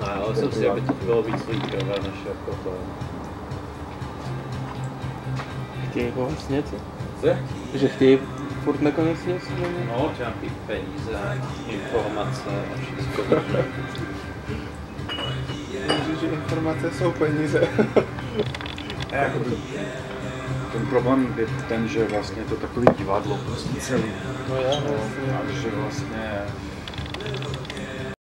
No, ale jsem si, aby to bylo víc líkové, než jako to. Chtějí po vás něco? Co? Že chtějí furt nakonec něco? nebo? No, nějaký peníze, informace a všechno možné. Že, informace jsou peníze. A jako ten problém je ten, že vlastně je to takový divadlo prostě celý. No já, No, vlastně. a že vlastně